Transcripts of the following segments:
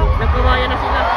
Nagkawayan na sila.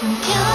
don't kill